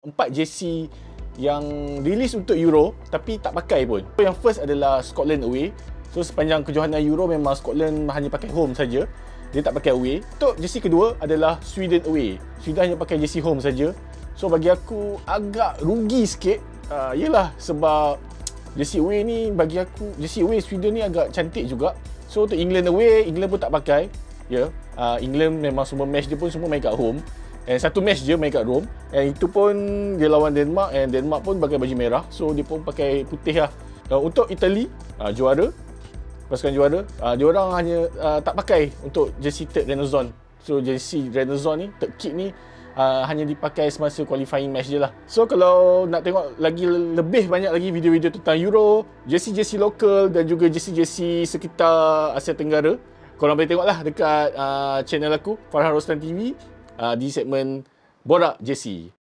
empat JC yang release untuk Euro tapi tak pakai pun. Yang first adalah Scotland away. So sepanjang kejohanan Euro memang Scotland hanya pakai home saja. Dia tak pakai away. Untuk JC kedua adalah Sweden away. Sweden hanya pakai JC home saja. So bagi aku agak rugi sikit. Uh, yelah sebab JC away ni bagi aku JC away Sweden ni agak cantik juga. So untuk England away, England pun tak pakai. Ya. Yeah. Uh, England memang semua match dia pun semua main kat home. And satu match je main kat Rome. And itu pun dia lawan Denmark. And Denmark pun pakai baju merah. So dia pun pakai putih lah. Uh, Untuk Italy uh, Juara. Pasukan juara. Uh, Dia orang hanya uh, tak pakai Untuk jersey third Renaissance. So jersey Renaissance ni Third kit ni uh, Hanya dipakai semasa qualifying match je lah. So kalau nak tengok lagi Lebih banyak lagi video-video tentang Euro Jersey-jersey lokal Dan juga jersey-jersey sekitar Asia Tenggara Korang boleh tengok lah dekat uh, channel aku Farhan Rostan TV uh, di segmen Borak JC.